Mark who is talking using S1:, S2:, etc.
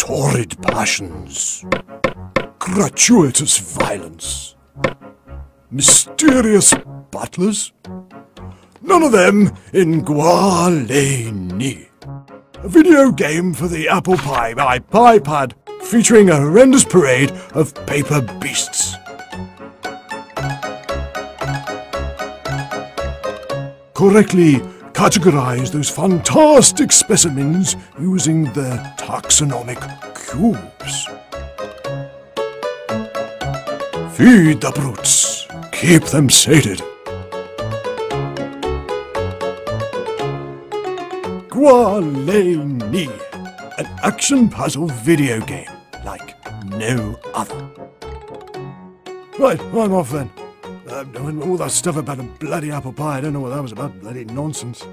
S1: torrid passions, gratuitous violence, mysterious butlers. None of them in Gua-Le-Ni. A video game for the Apple Pie by iPad featuring a horrendous parade of paper beasts. Correctly categorize those fantastic specimens using their taxonomic cubes. Feed the brutes. Keep them sated. Gua-Le-Ni, an action puzzle video game like no other. Right, I'm off then. All that stuff about a bloody apple pie, I don't know what that was about, bloody nonsense.